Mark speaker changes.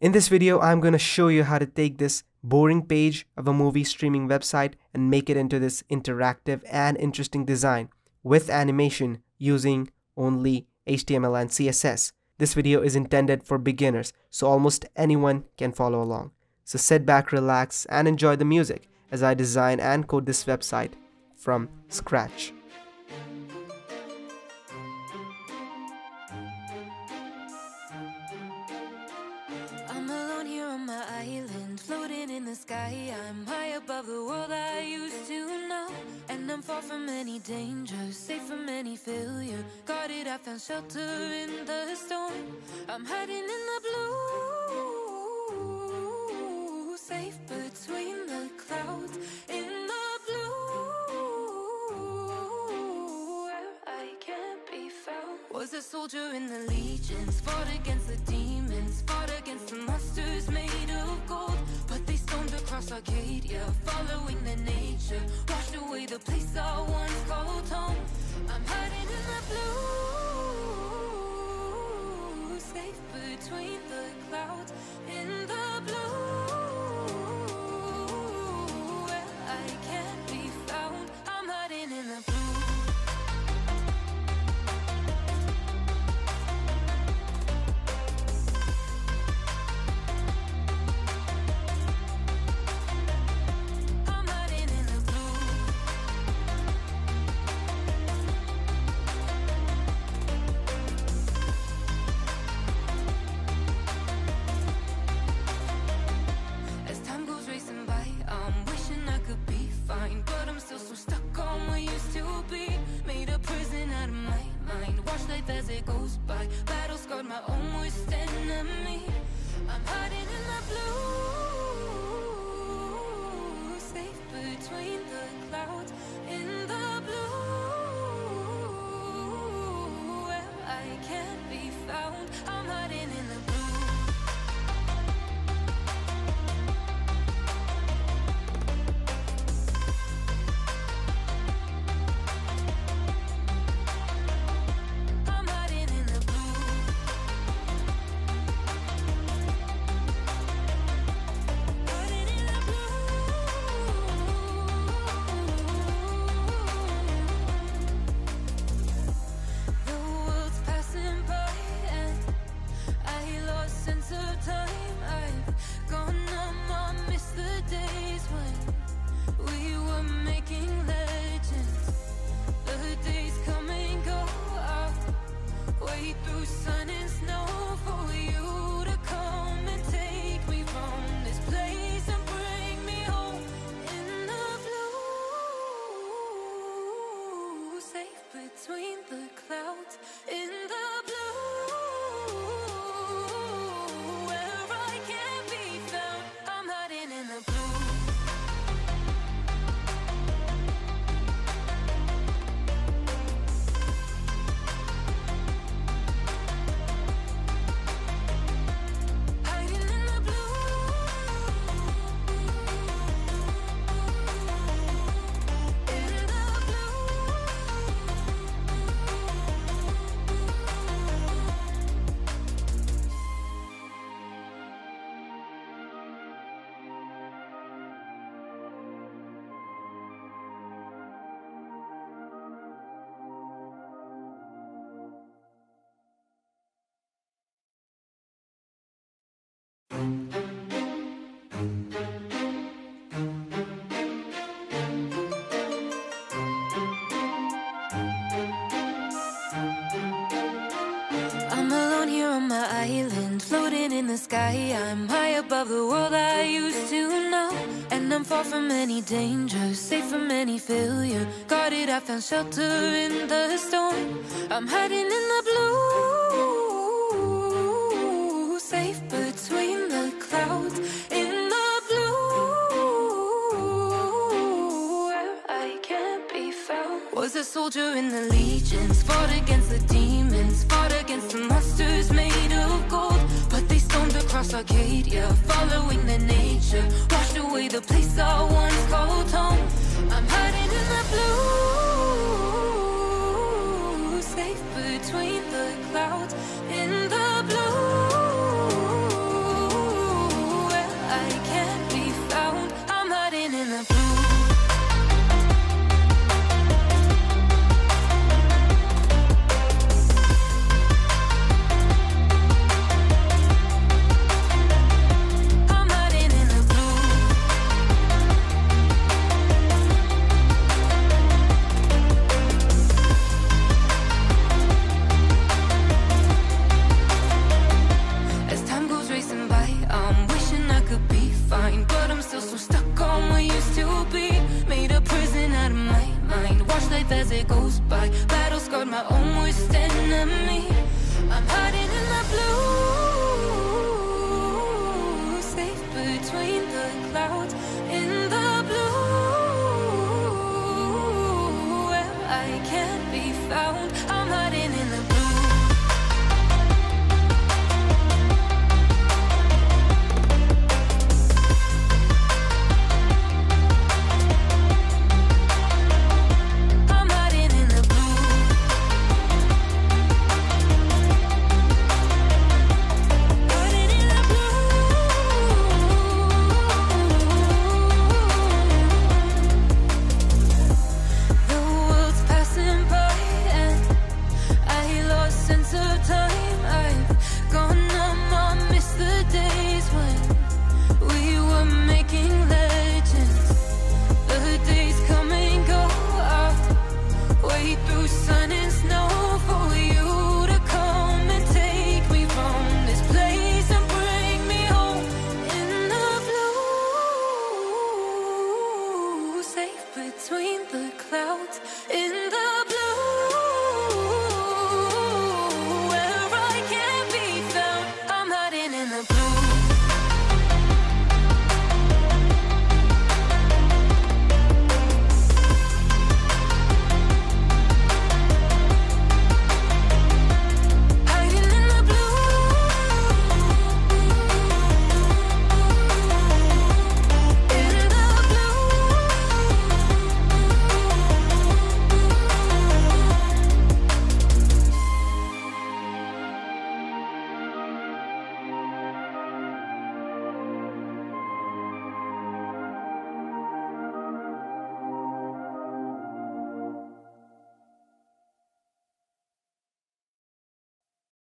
Speaker 1: In this video, I'm going to show you how to take this boring page of a movie streaming website and make it into this interactive and interesting design with animation using only HTML and CSS. This video is intended for beginners, so almost anyone can follow along. So sit back, relax, and enjoy the music as I design and code this website from scratch.
Speaker 2: In the sky. I'm high above the world I used to know. And I'm far from any danger, safe from any failure. Guarded, I found shelter in the storm. I'm hiding in the blue, safe between the clouds. In the blue, where I can't be found. Was a soldier in the legions, fought Arcadia, following the nature, washed away the place I once called home. I'm hiding in the blue, safe between the clouds, life as it goes by. Battle scarred my own worst enemy. I'm hiding in the blue, safe between the clouds. In the between the clouds. In the blue, in the sky. I'm high above the world I used to know. And I'm far from any danger, safe from any failure. Guarded, I found shelter in the storm. I'm hiding in the blue, Was a soldier in the legions, fought against the demons, fought against the monsters made of gold. But they stormed across Arcadia, following the nature, washed away the place I once fine, but I'm still so stuck on what used to be. Made a prison out of my mind. Watch life as it goes by. Battle scarred my own worst enemy. I'm hiding in the blue